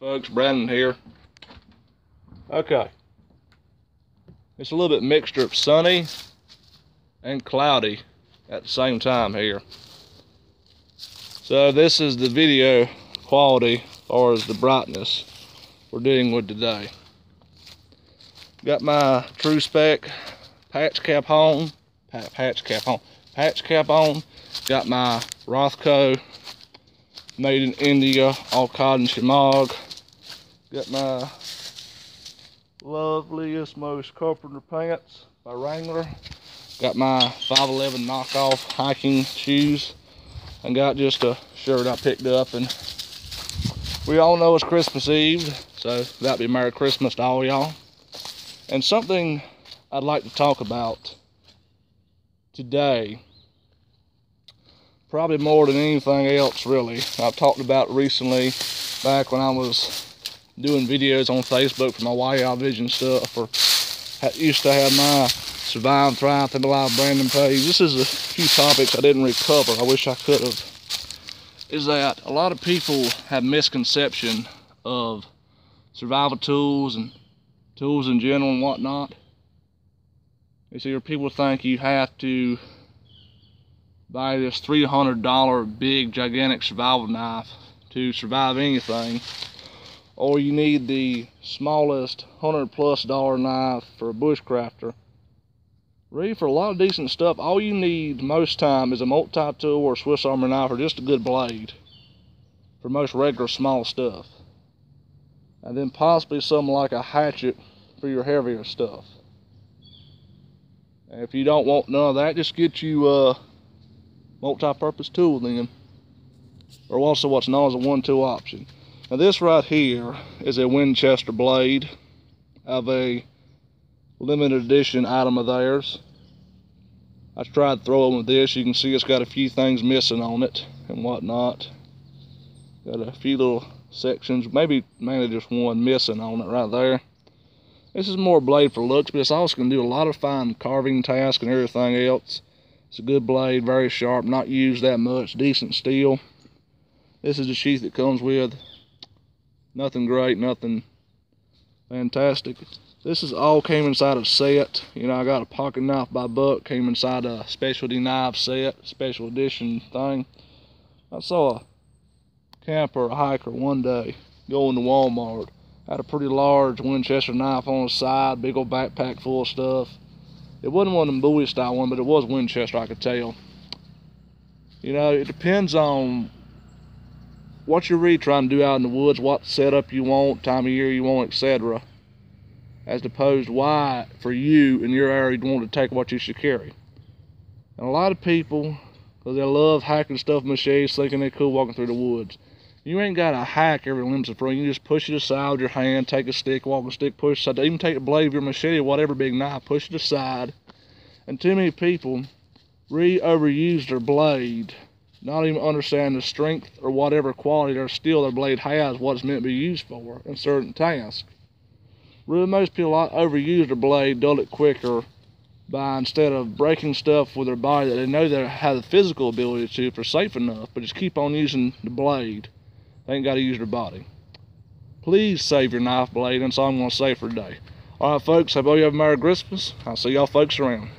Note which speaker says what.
Speaker 1: Folks, Brandon here. Okay. It's a little bit mixture of sunny and cloudy at the same time here. So this is the video quality as far as the brightness we're dealing with today. Got my Tru-Spec patch cap on, patch cap on, patch cap on. Got my Rothco made in India, all cotton shemagh. Got my loveliest, most carpenter pants by Wrangler. Got my 511 knockoff hiking shoes. And got just a shirt I picked up. And we all know it's Christmas Eve, so that'd be Merry Christmas to all y'all. And something I'd like to talk about today, probably more than anything else really, I've talked about recently back when I was doing videos on Facebook for my YL Vision stuff, or used to have my Survive, Thrive, Think Alive Brandon page. This is a few topics I didn't recover. I wish I could have. Is that a lot of people have misconception of survival tools and tools in general and whatnot. You see, people think you have to buy this $300 big gigantic survival knife to survive anything or you need the smallest 100 plus dollar knife for a bushcrafter. Really, for a lot of decent stuff, all you need most time is a multi-tool or a Swiss Army knife or just a good blade for most regular small stuff. And then possibly something like a hatchet for your heavier stuff. And if you don't want none of that, just get you a multi-purpose tool then. Or also what's known as a one-tool option. Now this right here is a Winchester blade of a limited edition item of theirs. I tried throwing with this. You can see it's got a few things missing on it and whatnot. Got a few little sections, maybe mainly just one missing on it right there. This is more blade for looks, but it's also going to do a lot of fine carving tasks and everything else. It's a good blade, very sharp, not used that much, decent steel. This is the sheath that comes with nothing great, nothing fantastic. This is all came inside a set. You know, I got a pocket knife by Buck, came inside a specialty knife set, special edition thing. I saw a camper, a hiker one day going to Walmart. Had a pretty large Winchester knife on the side, big old backpack full of stuff. It wasn't one of them Bowie style one, but it was Winchester, I could tell. You know, it depends on what you're really trying to do out in the woods, what setup you want, time of year you want, etc. As opposed why for you in your area you want to take what you should carry. And a lot of people, because they love hacking stuff machetes, thinking they're cool walking through the woods. You ain't got to hack every limbs of free. You just push it aside with your hand, take a stick, walk a stick, push it aside. Even take a blade of your machete or whatever big knife, push it aside. And too many people re-overuse their blade not even understand the strength or whatever quality their steel their blade has, what it's meant to be used for in certain tasks. Really, most people overuse their blade, dull it quicker by instead of breaking stuff with their body that they know they have the physical ability to if they're safe enough, but just keep on using the blade. They ain't got to use their body. Please save your knife blade, and that's all I'm going to say for today. All right, folks, I hope you have a Merry Christmas. I'll see y'all folks around.